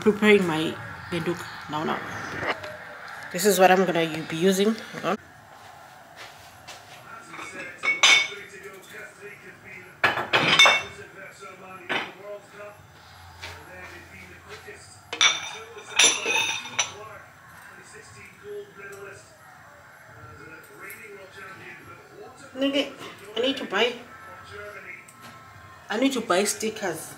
preparing my benduka now now. This is what I'm gonna be using. I need to buy I need to buy stickers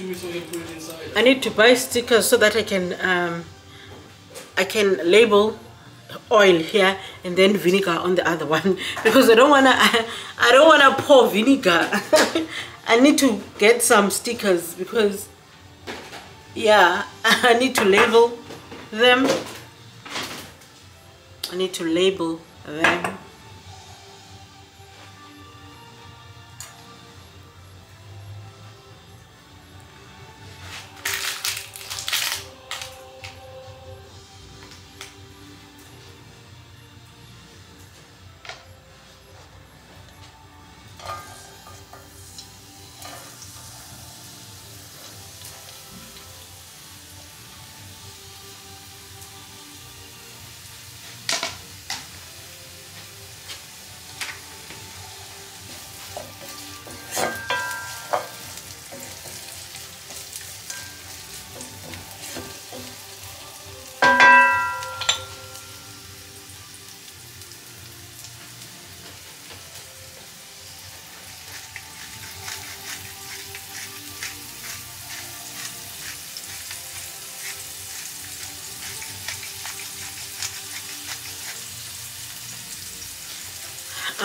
to me so I can put it inside. I need to buy stickers so that I can um, I can label oil here and then vinegar on the other one. Because I don't wanna I, I don't wanna pour vinegar. I need to get some stickers because yeah I need to label them. I need to label them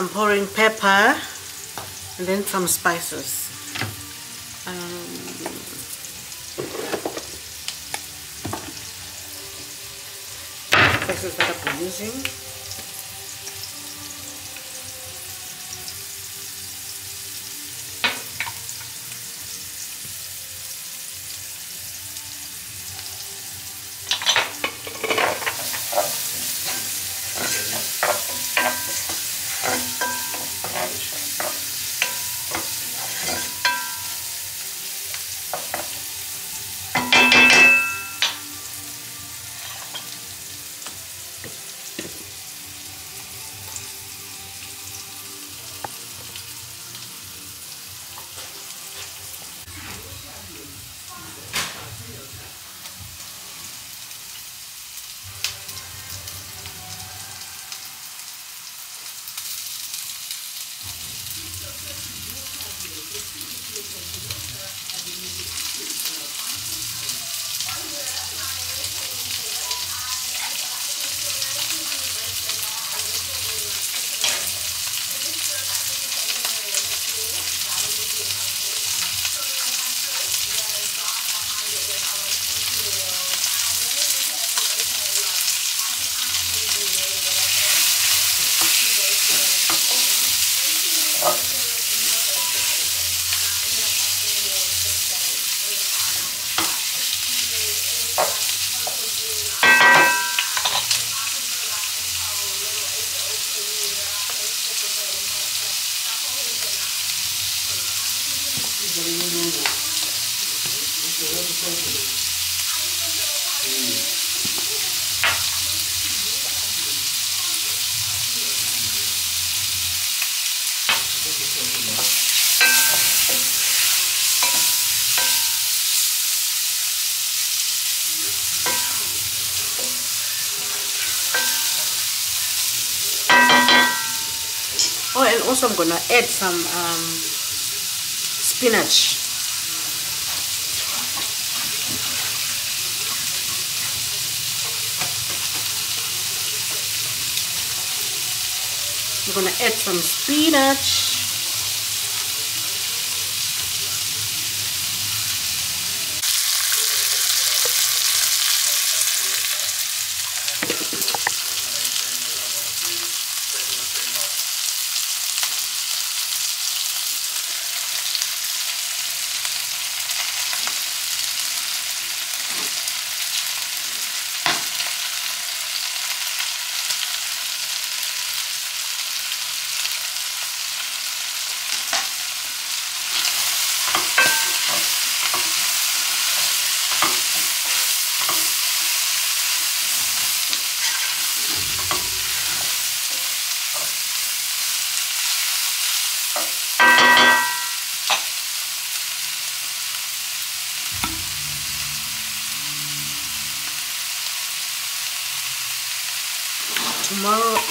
I'm pouring pepper and then some spices. Um, spices that I've been using. Thank you. Also I'm gonna add some um, spinach. I'm gonna add some spinach.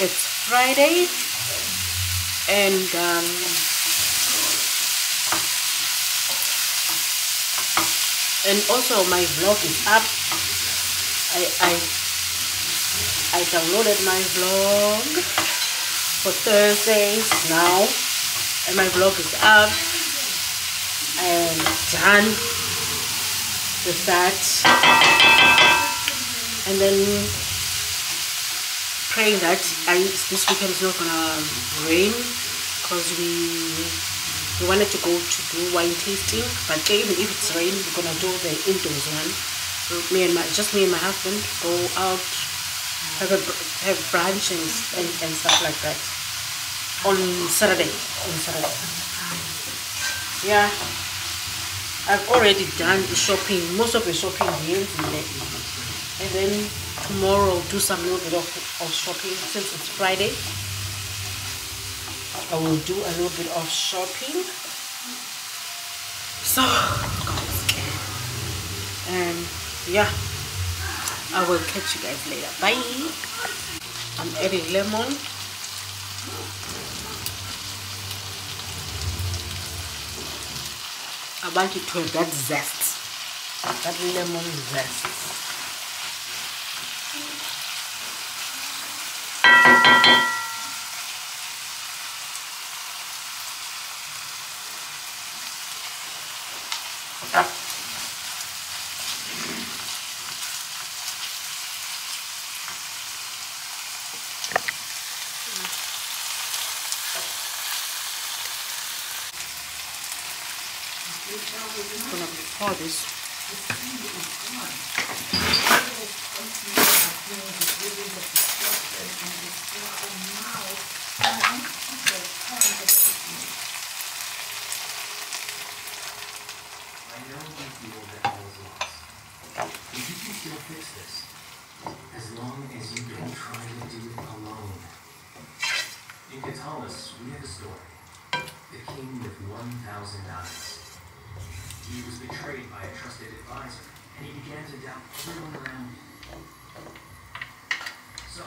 It's friday and um, and also my vlog is up. I i i downloaded my vlog for thursdays now and my vlog is up. And done with that and then praying that I, this weekend is not gonna rain because we we wanted to go to do wine tasting but even if it's rain we're gonna do the indoors one. Me and my just me and my husband go out have a have brunch and, and, and stuff like that on Saturday. On Saturday. Yeah. I've already done the shopping most of the shopping here and then tomorrow do some little bit of, of shopping. Since it's Friday I will do a little bit of shopping. So and yeah I will catch you guys later. Bye. I'm adding lemon. I want it to have that zest. That lemon zest I'm gonna pour this. I know you feel that all is lost. But you can still fix this. As long as you don't try to do it alone. In Catalis, we have a story. The king with 1,000 eyes. He was betrayed by a trusted advisor, and he began to doubt everyone around him. So,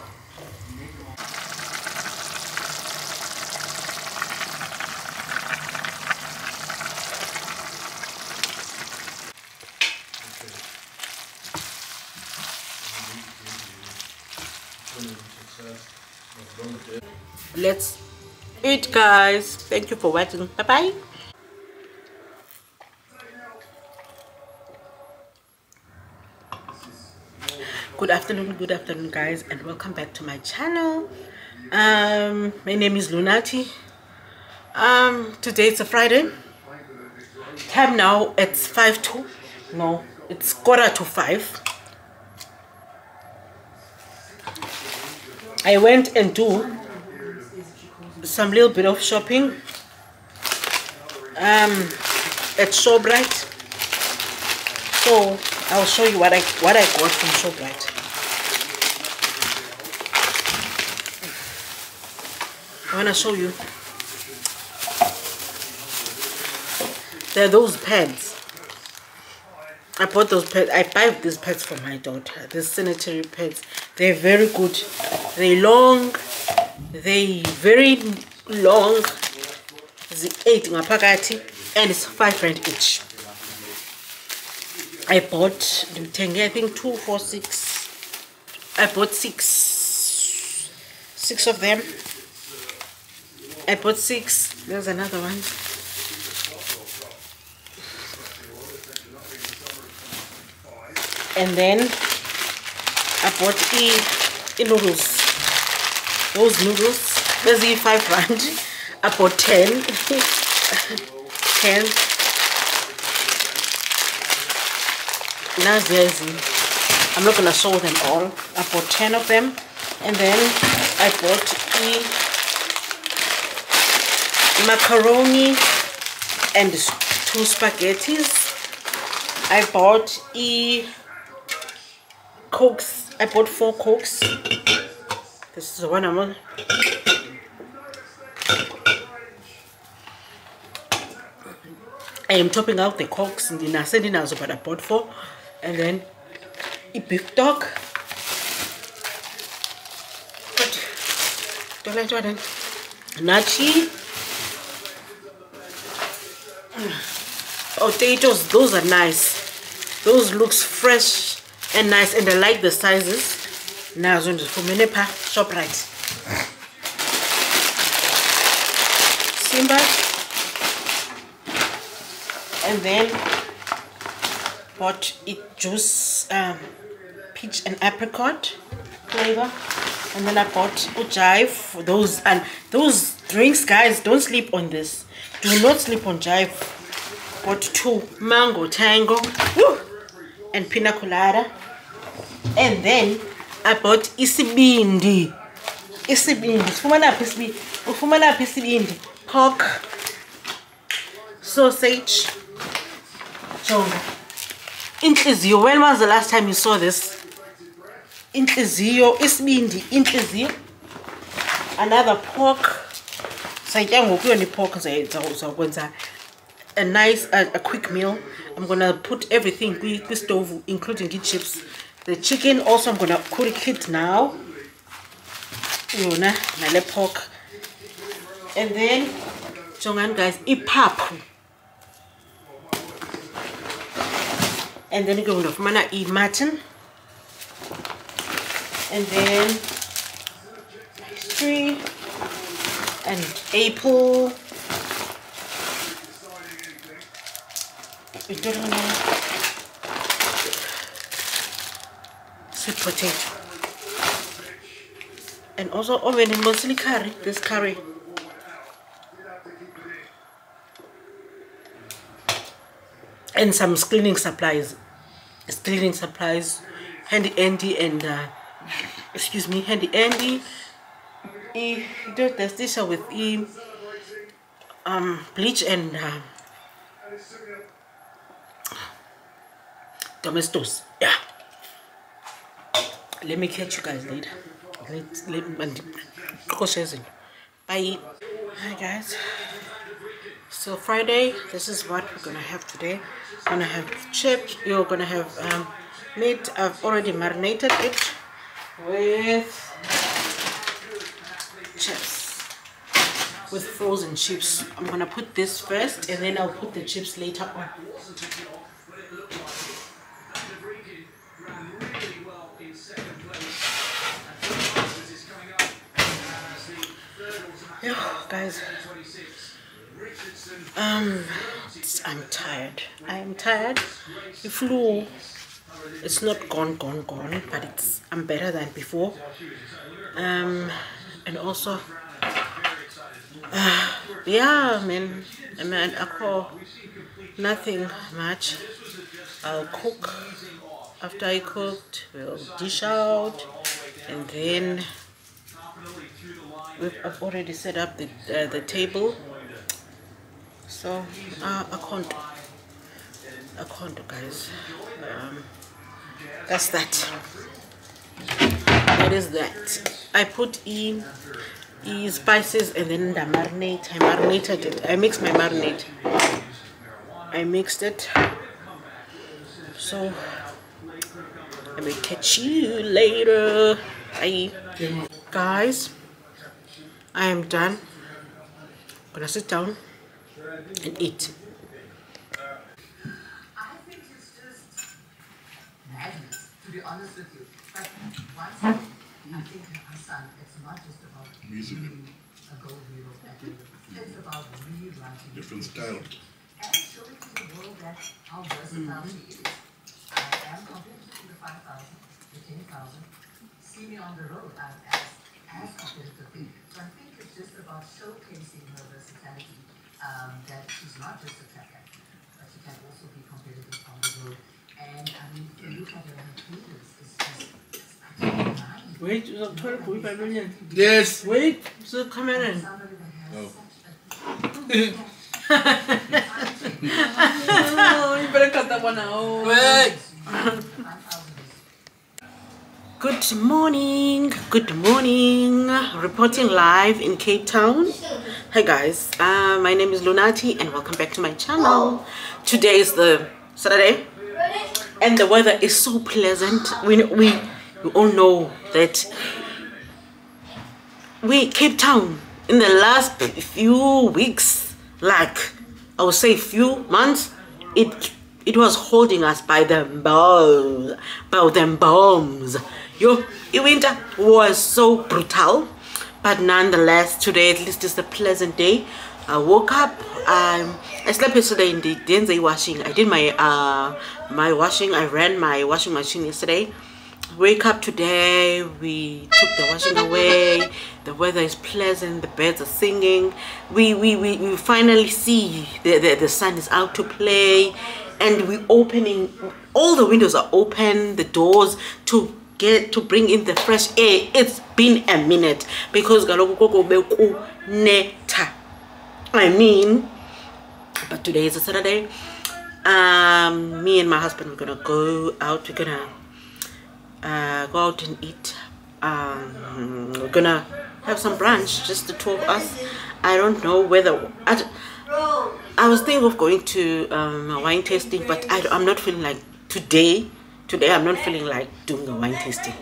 you make them all. Let's eat guys. Thank you for watching. Bye bye good afternoon good afternoon guys and welcome back to my channel. Um my name is Lunathi. Um today it's a friday. Time now it's five to no it's quarter to five. I went and do some little bit of shopping um at Shoprite. So I'll show you what I what I got from Shoprite. I wanna show you. There are those pads. I bought those pads. I buy these pads for my daughter. These sanitary pads. They're very good. They're long they very long zi-8 ngaphakathi and it's 5 rand each. I bought ndimthenge i think 2 4 6 i bought 6 6 of them. I bought 6 there's another one. And then i bought the, the noodles. Those noodles there's the five rand bought 10 10 now there's I'm not gonna show them all. I bought 10 of them and then I bought macaroni and two spaghettis. I bought e cokes I bought four cokes. This is the one I'm on. I am topping out the in the ndinazo but I bought four and then a beef dog but Don't let Jordan. Nachi. Mm. Oh, Potatoes, those are nice. Those looks fresh and nice and I like the sizes. Now so for Minepa Shoprite. Simba. And then bought it juice um, peach and apricot flavor. And then I bought jive those and those drinks guys don't sleep on this. Do not sleep on jive bought two mango tango woo, and pina colada. And then I bought isibindi. Isibindi sifumana phi isibindi ufumana phi isibindi pork sausage jonga inhliziyo when was the last time you saw this? Inhliziyo isibindi inhliziyo. Another pork. Sayitya ngokuyo ni-pork uzawukwenza a nice a, a quick meal. I'm gonna put everything kwi-stove including i-chips the chicken also i'm gonna cook it now. Yona nale pork. And then jongani guys iphaphu and then ke ndofumana i-mutton and then pastry and apple. Sweet potato. And also oven and mostly curry. This curry. And some cleaning supplies cleaning supplies handy andy and uh, excuse me handy andy. E there's this with e um bleach and uh, domestos. Yeah. Let me catch you guys later. Let, let, bye. Hi guys so friday this is what we're gonna have today. Gonna have chips you're gonna have um, meat. I've already marinated it with chips with frozen chips. I'm gonna put this first and then i'll put the chips later on. Yeah guys um i'm tired. I'm tired. The flu it's not gone gone gone but it's i'm better than before. Um and also uh, yeah man i mean i call nothing much. I'll cook. After i cooked we'll dish out and then we've I've already set up the uh, the table so uh, I can't I can't guys. Um, that's that. That is that. I put in spices and then the marinade. I marinated it. I mixed my marinade. I mixed it. So I will catch you later. Bye. Guys I am done. I'm gonna sit down and eat I think it's just madness, to be honest with you. But once again, I think her son, it's not just about Music. being a gold medal athlete. It's about rewriting Different style. and showing to the world that how versatile she is. I am competitive in the 5,000, the 10,000. See me on the road, I'm as, as competitive. So I think it's just about showcasing her versatility, um, that she's not just a track athlete, but she can also be competitive on the road. And I mean, if you look at her, her cadence is just, it's actually nine. wait the toilet boy by million Yes. wait so come in and Somebody that has Oh. Oh, you better cut that one out. Wait. 5,000 is Good morning, good morning. Reporting live in Cape Town. Hi guys, uh, my name is Lunathi and welcome back to my channel. Today is the Saturday and the weather is so pleasant. We, we, we all know that we Cape Town in the last few weeks, like I would say few months, it it was holding us by the balls, by them bombs. Yo, winter was so brutal, but nonetheless, today at least is a pleasant day. I woke up. Um, I slept yesterday in the Denze washing. I did my uh my washing. I ran my washing machine yesterday wake up today we took the washing away the weather is pleasant the birds are singing we we we, we finally see the, the the sun is out to play and we opening all the windows are open the doors to get to bring in the fresh air it's been a minute because i mean but today is a saturday um me and my husband we're gonna go out we're gonna uh, go out and eat. Um, we're gonna have some brunch, just the two of us. I don't know whether I, I was thinking of going to um, a wine tasting, but I, I'm not feeling like today. Today I'm not feeling like doing a wine tasting.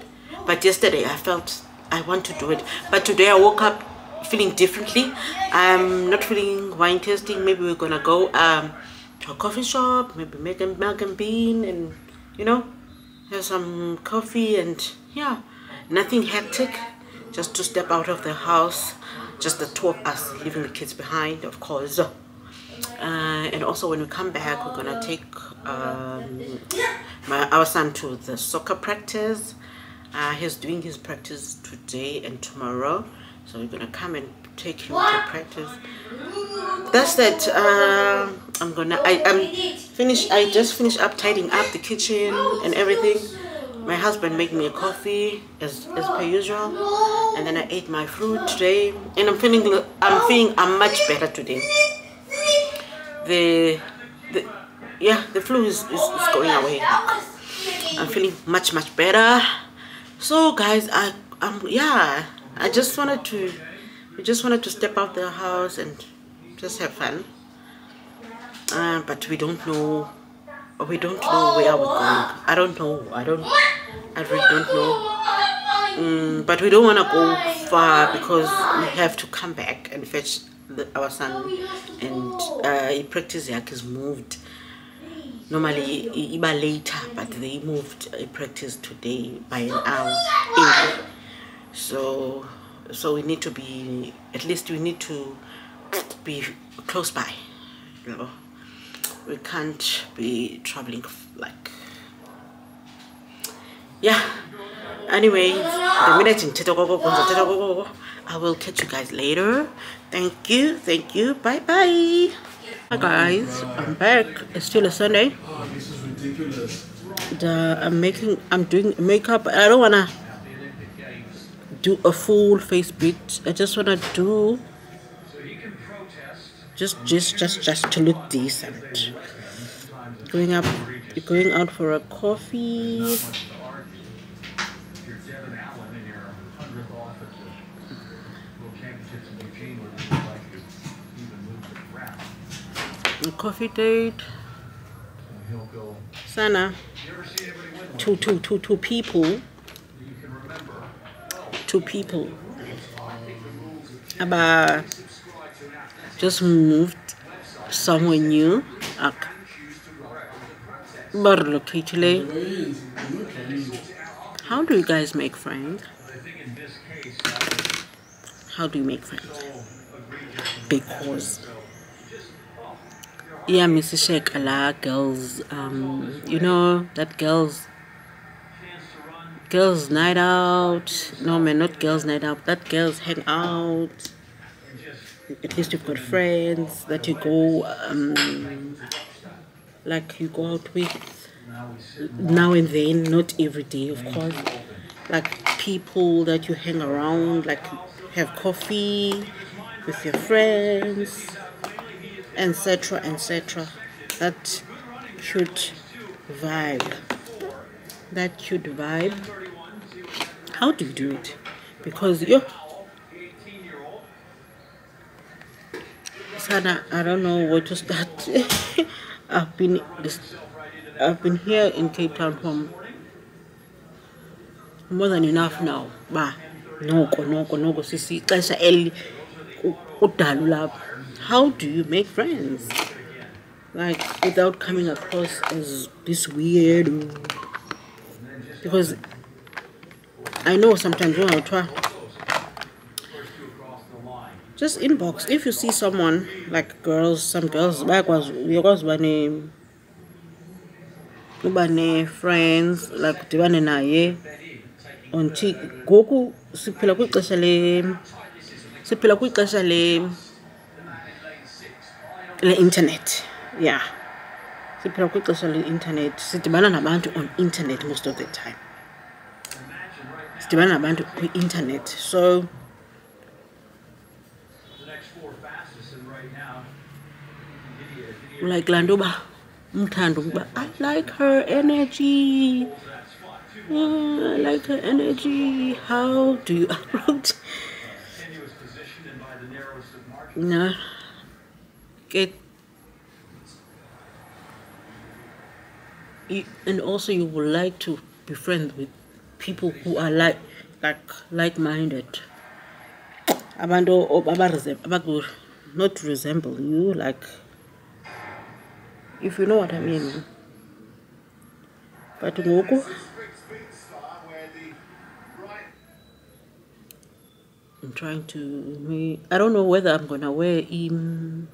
But yesterday I felt I want to do it. But today I woke up feeling differently. I'm not feeling wine tasting. Maybe we're gonna go um, to a coffee shop. Maybe make a milk and bean, and you know have some coffee and yeah nothing hectic just to step out of the house just the two of us leaving the kids behind of course uh, and also when we come back we're gonna take um, my our son to the soccer practice. Uh, he's doing his practice today and tomorrow. So we're gonna come and take him to practice. That's that uh, i'm gonna i am finished i just finished up tidying up the kitchen and everything. My husband made me a coffee as, as per usual. And then i ate my fruit today. And i'm feeling i'm feeling i'm much better today. The the yeah the flu is, is, is going away i'm feeling much much better. So guys i um yeah i just wanted to we just wanted to step out the house and just have fun. Uh, but we don't know we don't know where we're going. I don't know i don't i really don't know. Mm, but we don't want to go far because we have to come back and fetch the, our son. And uh, he practice yak is moved normally iba later but they moved a practice today by an hour so so we need to be at least we need to be close by you know. We can't be traveling like yeah. Anyway the minute in i will catch you guys later. Thank you thank you. Bye bye hi guys. I'm back. It's still a sunday. The, i'm making i'm doing makeup. I don't wanna do a full face bit i just want to do just just just just to look decent. Going up going out for a coffee coffee date. Sana. Two two two two people. Two people. About just moved somewhere new. Like but locally how do you guys make friends? How do you make friends? Because yeah mrs shekala girls um you know that girls girls night out. No man not girls night out that girls hang out. At least you've got friends that you go um, like you go out with now and then not every day of course. Like people that you hang around like have coffee with your friends etc etc that should vibe. That should vibe. How do you do it? Because you sana i don't know where to start. I've been i've been here in cape town for more than enough now. But noko noko noko sisi ixesha eli udalu lapha how do you make friends? Like without coming across as this weird because i know sometimes ungawuthiwa just inbox. If you see someone like girls some girls bayakwazi uyakwazi uba ne uba ne-friends like udibane naye. On Tik ngoku siphila kwixesha le siphila kwixesha le le-internet yeah siphila kwixesha le-internet sidibana nabantu on internet most of the time sidibana nabantu kwi-internet so like laa nto uba umthando ukuba i like her energy Yeah, I like her energy. How do you upload? No. Get. You, and also, you would like to be friends with people who are like, like, like-minded. Abantu abaku- not resemble you, like, if you know what I mean. But ngoku. I'm trying to I don't know whether I'm gonna wear em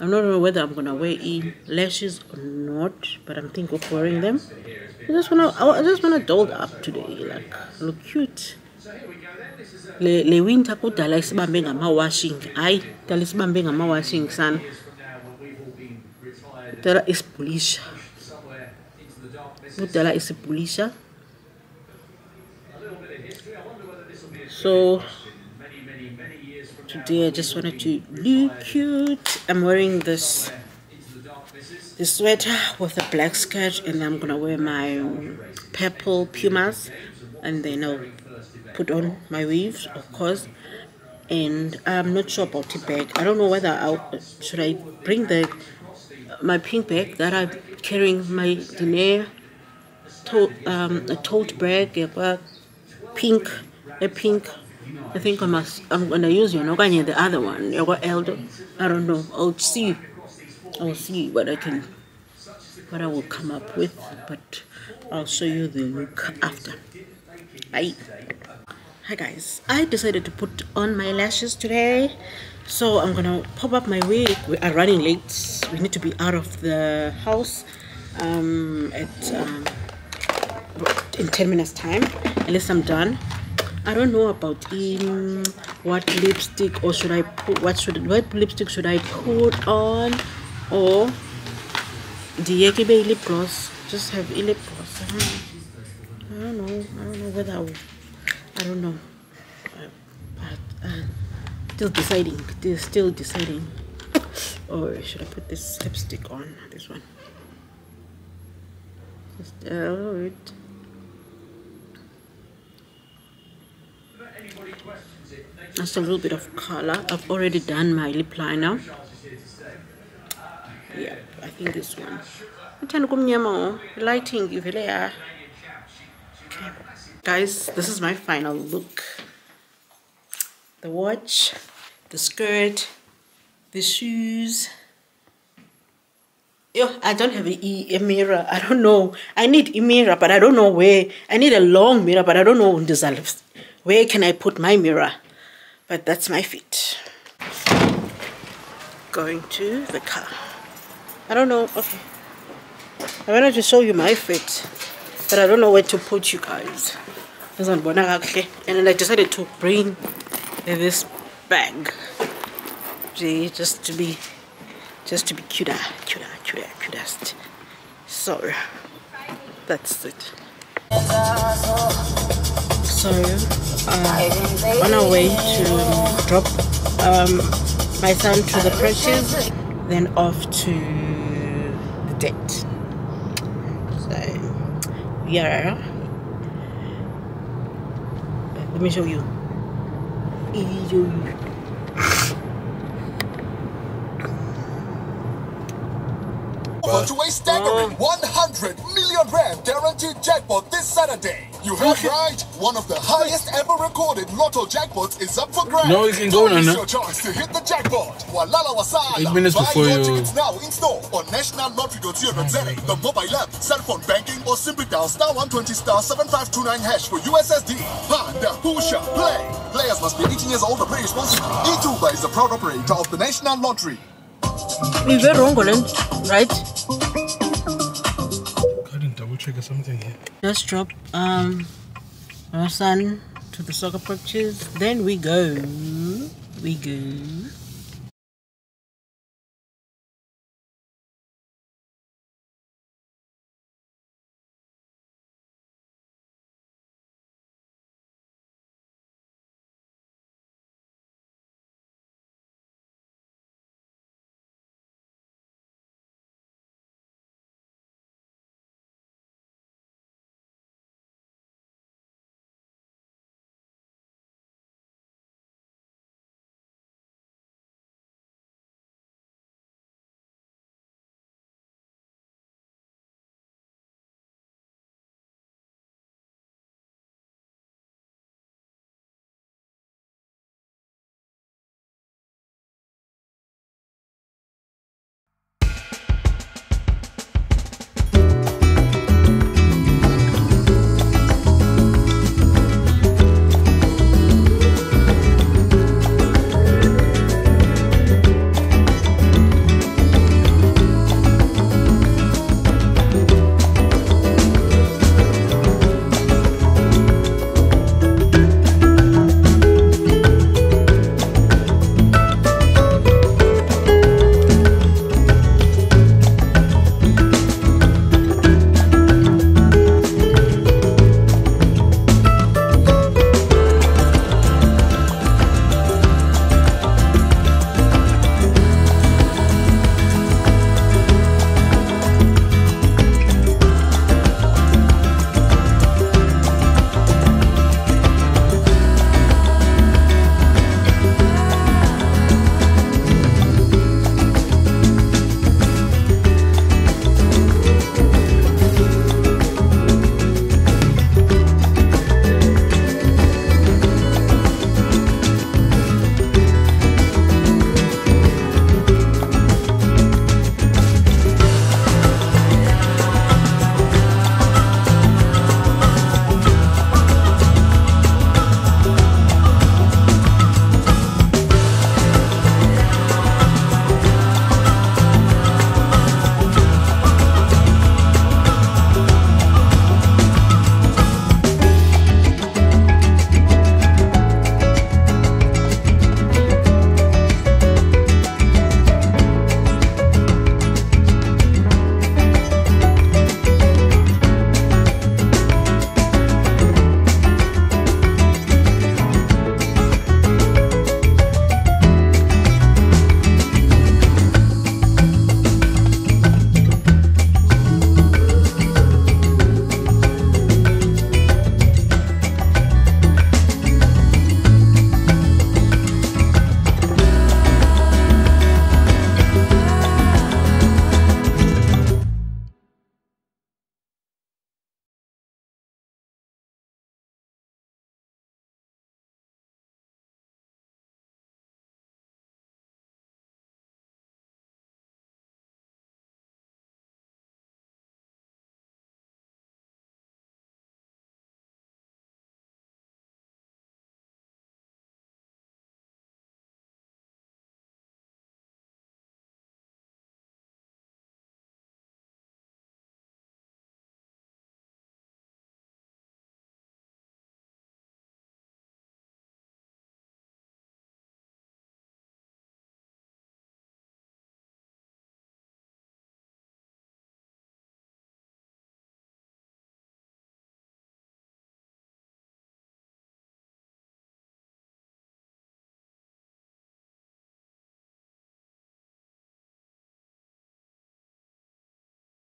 I don't know whether I'm gonna wear em lashes or not, but I'm thinking of wearing them. I just wanna I just wanna dolled up today, like look cute. Le, le winter kudala isibambe ngama-washing hayi kudala isibambe ngama-washing sana kudala isibhulisha kudala isibhulisha So today I just wanted to look cute. I'm wearing this this sweater with a black skirt and I'm gonna wear my purple pumas and then I'll put on my weaves of course and I'm not sure about the bag. I don't know whether I'll should I bring the my pink bag that I'm carrying my dinner to, um, a tote bag yakwa pink a pink I think I must I'm gonna use you know the other one. Yakwa elder I don't know I'll see. I'll see what I can what I will come up with but I'll show you the look after. Bye. Hi guys. I decided to put on my lashes today so I'm gonna pop up my wig. We are running late. We need to be out of the house um, at um, in 10 minutes time. Unless I'm done I don't know about in what lipstick or should I put what should what lipstick should I put on or the Yakibe lip gloss. Just have a lip gloss. I don't know. I don't know, whether I, will, I don't know. But uh, still deciding. Still deciding. Or should I put this lipstick on this one? Just uh, just a little bit of color. I've already done my lip liner. Yeah I think this one. Lighting okay. Guys this is my final look. The watch the skirt the shoes. Yo, I don't have a, a mirror. I don't know. I need a mirror, but I don't know where. I need a long mirror, but I don't know where can I put my mirror. But that's my feet. Going to the car. I don't know. Okay. I wanted to show you my feet, but I don't know where to put you guys. And then I decided to bring this bag just to be just to be cuter, cuter, cuter, cutest. So that's it. So uh, on our way to drop um, my son to the practice, then off to the date. So yeah, let me show you. to a staggering 100 million million rand guaranteed jackpot this Saturday. You heard right. One of the highest ever recorded lotto jackpots is up for grabs. No, you can go Don't now, miss no? your chance to hit the jackpot. Walala wasala. Eight minutes Buy before your you- tickets now in store on nationallottery.co.za, the mobile app, cell phone banking, or simply dial star 120 star 7529 hash for USSD. Panda, Pusha, play. Players must be 18 years old or play responsibly. Ithuba is the proud operator of the National Lottery. We're wrong, Golan, right? Check something here. Just drop um our son to the soccer practice. Then we go. We go.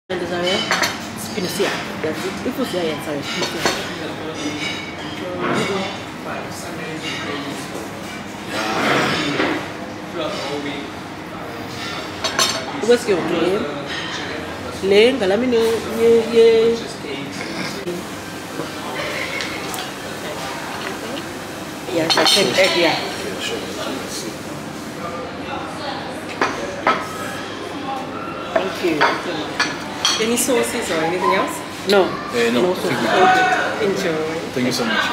Desire, Spinosia. That's it. It's yeah, sorry, Spinosia. What's your name? le ngalamini ye- ye yes i can add yeah Yeah, thank you Any sauces or anything else? no Eh, no, no I think we sauce. good. Enjoy. Thank you so much.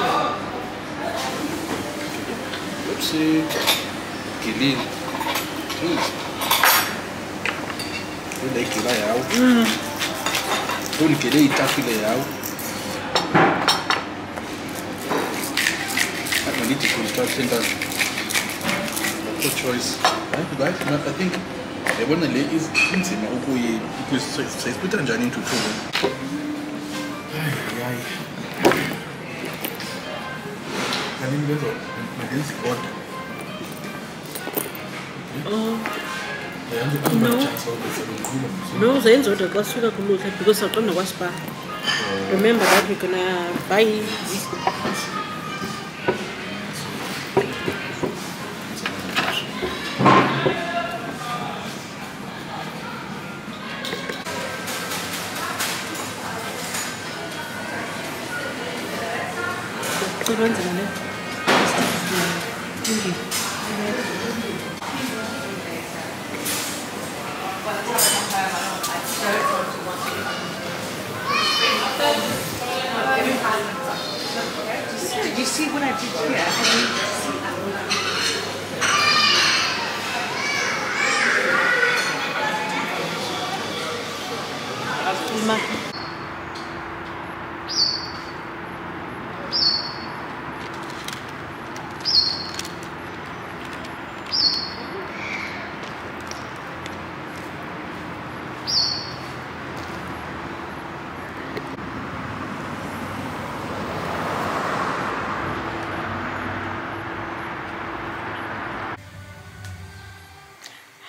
Oopsie. Gilil. Jeez. Ule igila yawo. Uligele itafile yawo. That we need to construction that. No choice. Right, guys, no, I think yabona le is inzima ukuyi sayisipita njani into two. Ay, ay. Kanini benzo ngizikoda. no uzayenza odwa xa suka kulutha because saqonda kwaspa remember that we're gonna buy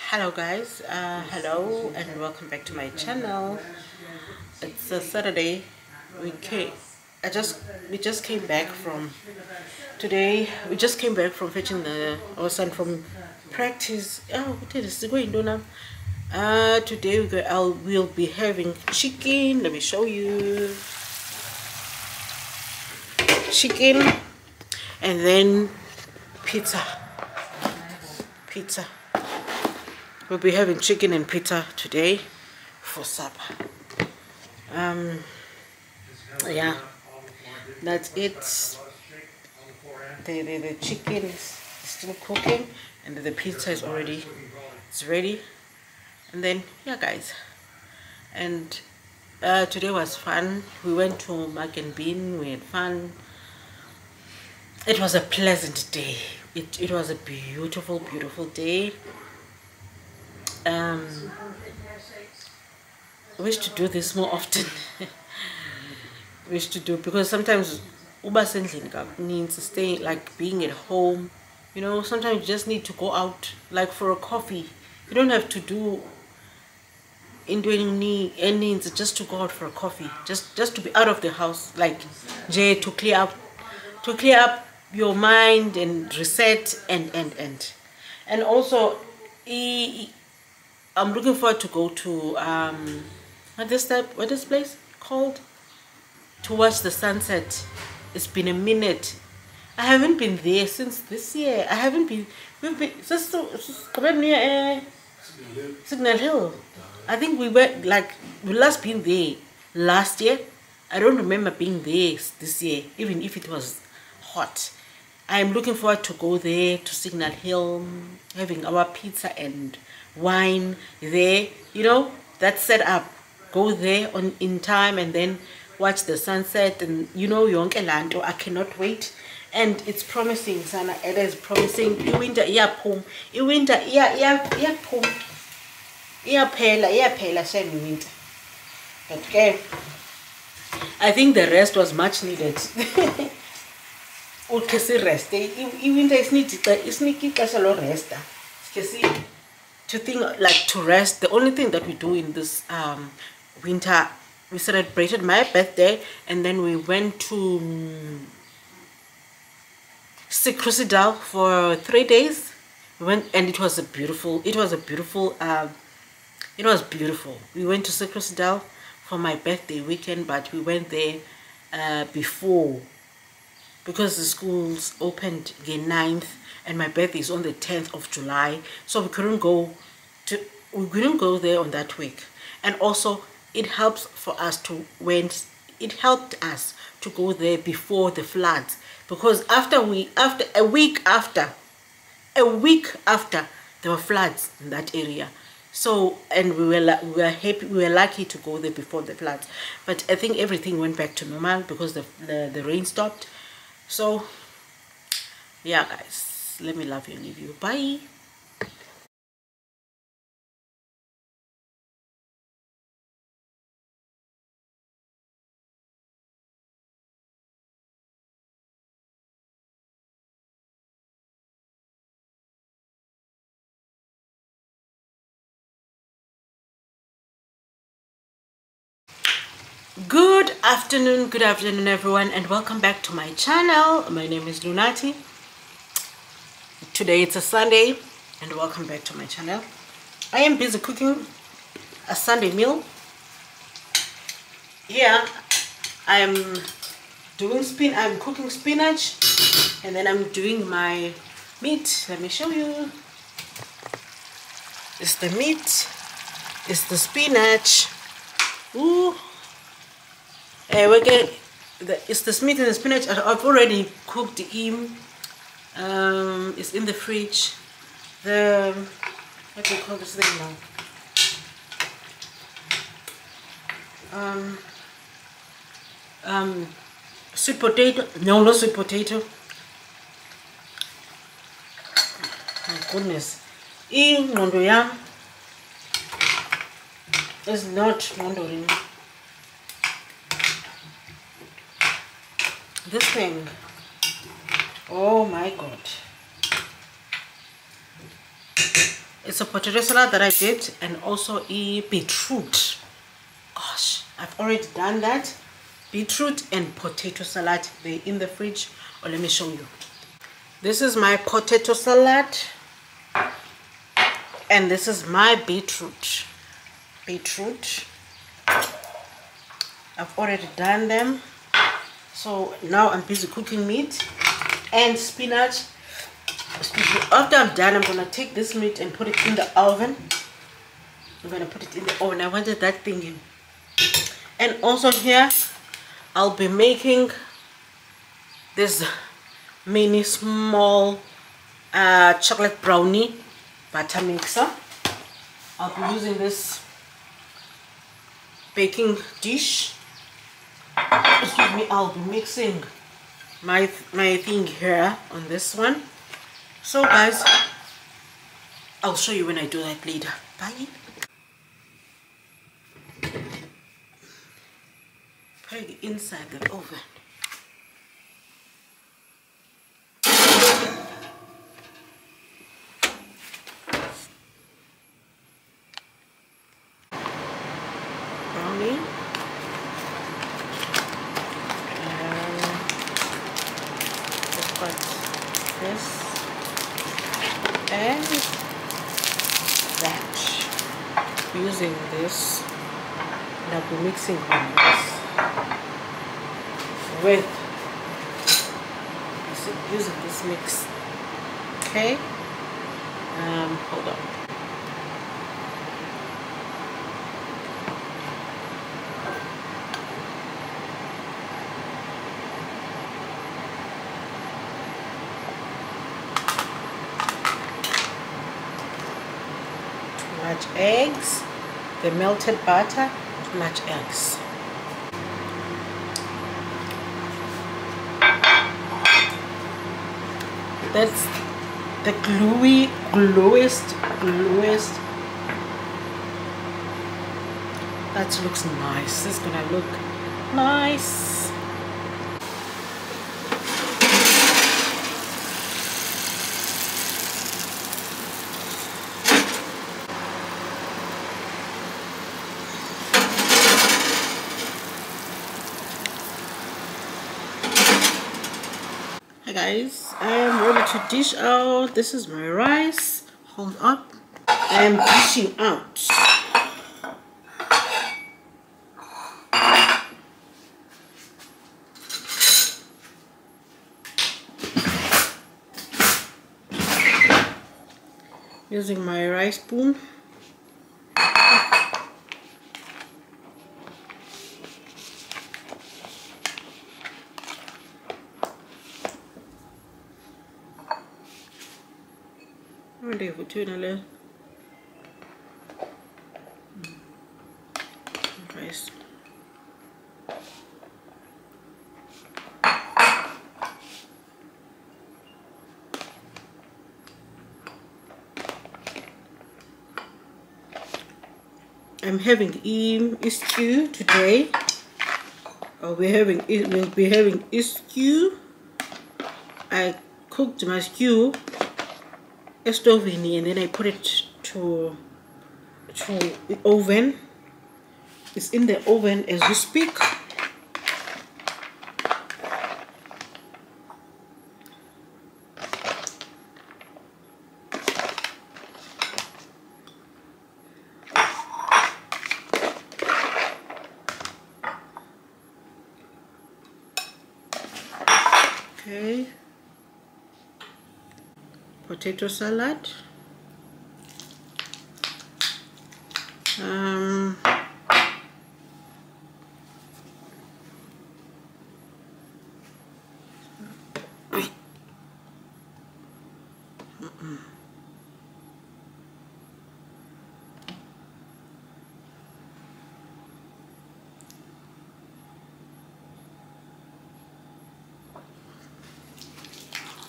hello guys. Uh, hello and welcome back to my channel. It's a saturday. We came i just we just came back from today. We just came back from fetching the our son from practice. Oh what this going on uh today we go i'll we'll be having chicken. Let me show you. Chicken and then pizza. Pizza We'll be having chicken and pizza today for supper. Um, yeah, that's it. The, the, the chicken is still cooking and the pizza is already it's ready. And then, yeah, guys. And uh, today was fun. We went to Mugg and Bean. We had fun. It was a pleasant day. It, it was a beautiful, beautiful day um wish to do this more often. Wish to do because sometimes uba sendlini kakuninzi staying like being at home you know sometimes you just need to go out like for a coffee. You don't have to do into any eninzi just to go out for a coffee just just to be out of the house like nje to clear up to clear up your mind and reset and and and. And also I'm looking forward to go to um what is that what is this place called? To watch the sunset. It's been a minute. I haven't been there since this year. I haven't been we've been since since- near uh, Signal Hill. I think we were like we last been there last year. I don't remember being there this year, even if it was hot. I am looking forward to go there to Signal Hill, having our pizza and wine there. You know, that's set up. Go there on in time and then watch the sunset and you know yonke lanto. I cannot wait. And it's promising, Sana. It is promising. I-winter iyaphuma. I-winter iya iya iyaphuma. Iyaphela, iyaphela shem i-winter. But okay. I think the rest was much needed. ukhe sireste iwinter isinika ixesha loresta sikhe si to think like to rest. The only thing that we do in this um winter we celebrated my birthday and then we went to um, Citrusdal for three days. We went and it was a beautiful it was a beautiful uh, it was beautiful. We went to Citrusdal for my birthday weekend but we went there uh, before because the schools opened the 9th and my birthday is on the 10th of July. So we couldn't go to we couldn't go there on that week. And also it helps for us to when it helped us to go there before the floods. Because after we after a week after a week after there were floods in that area. So and we were we were happy we were lucky to go there before the floods. But i think everything went back to normal because the the, the rain stopped. So yeah guys let me love you and leave you. Bye. Good afternoon good afternoon everyone and welcome back to my channel. My name is Lunathi today it's a sunday and welcome back to my channel. I am busy cooking a sunday meal. Here i am doing spin i'm cooking spinach and then i'm doing my meat. Let me show you. It's the meat it's the spinach. Ooh, eh, get the, it's the meat and the spinach I've already cooked in um, it's in the fridge. The what do you call this thing now? Um, um, sweet potato. No not sweet potato. My goodness. Ingqondo yam. Is not wandering this thing oh my god. It's a potato salad that i did and also a beetroot. Gosh i've already done that. Beetroot and potato salad they're in the fridge. Or oh, let me show you. This is my potato salad. And this is my beetroot. Beetroot. I've already done them. So now i'm busy cooking meat and spinach. After i'm done i'm gonna take this meat and put it in the oven. I'm gonna put it in the oven. I wanted that thing in. And also here i'll be making this mini small uh, chocolate brownie butter mixer. I'll be using this baking dish. Excuse me i'll be mixing my my thing here on this one. So guys i'll show you when i do that later. Bye. Put it inside the oven and that using this and I'll be mixing this with using this mix. Okay. Um hold on. Much eggs, the melted butter, too much eggs. That's the gluey, gluest, gluest. That looks nice. This is gonna look nice. guys I am ready to dish out. This is my rice. Hold up. I am dishing out. Using my rice spoon. Ndivuthina le rice I'm having e stew today. Uh, I'll be having we'll be having stew. I cooked my stew estovini and then I put it to to the oven. It's in the oven as we speak. Okay. Potato salad. Um,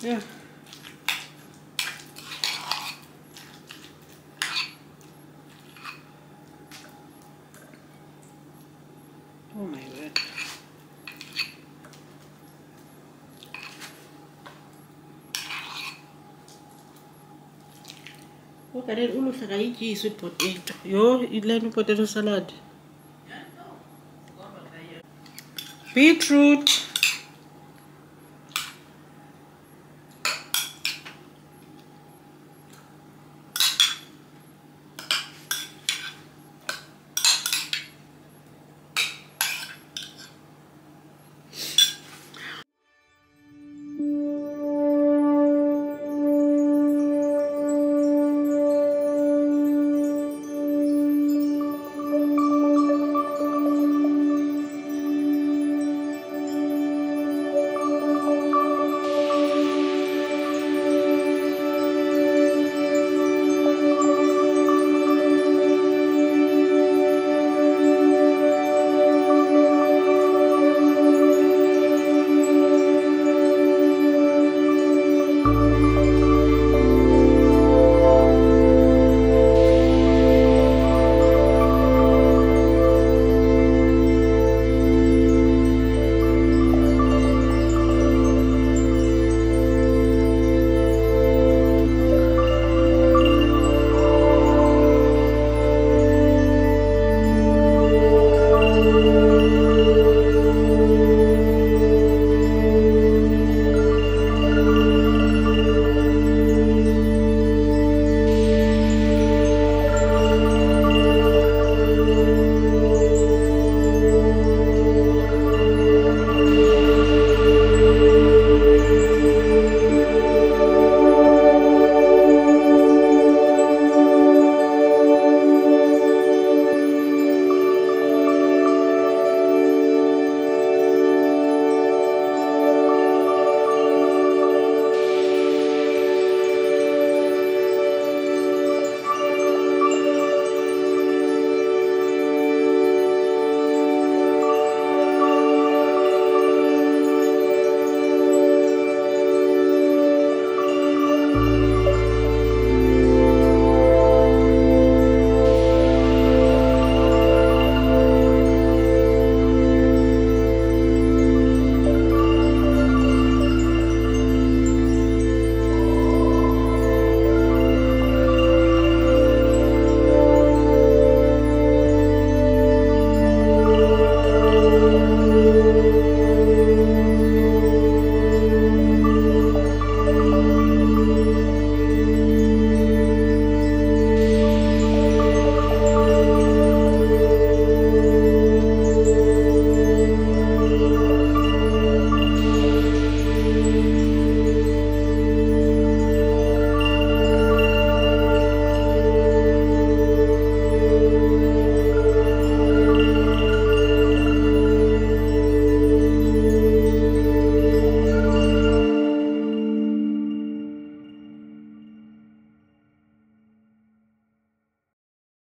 yeah. Oh my word. Look at it, uluhla kayityi sweet potato. Yo, ilani potato salad. Beetroot.